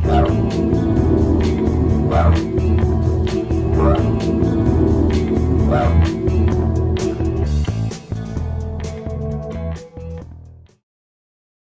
Wow. Wow.